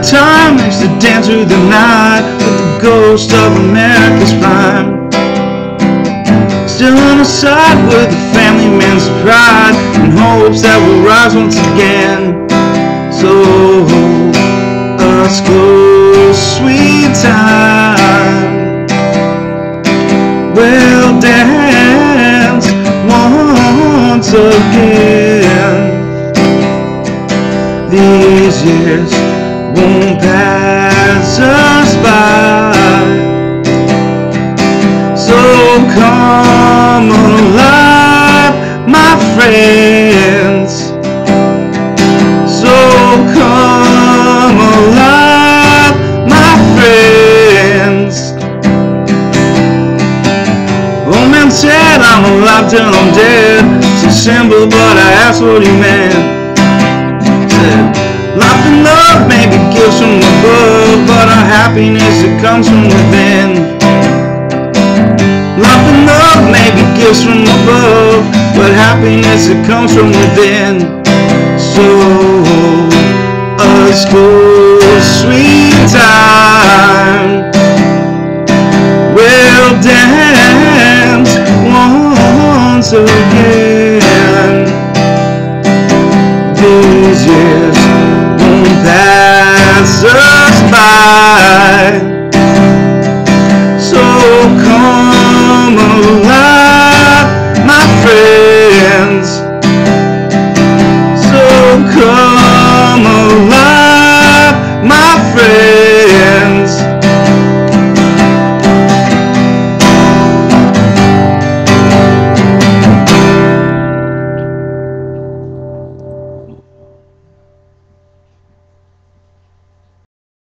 the time makes to dance through the night with the ghost of America's prime. Still on the side with the family man's pride and hopes that we'll rise once again. So us close, sweet time. We'll dance once again. These years won't pass us by. So come alive, my friends. So come alive, my friends. Old man said I'm alive till I'm dead. So simple, but I asked what he meant. Said, be from above, but our happiness it comes from within. Life and love may be gifts from above, but happiness it comes from within. So us go sweet time. We'll dance once again. These years won't pass passes us by. So come alive, my friends. So come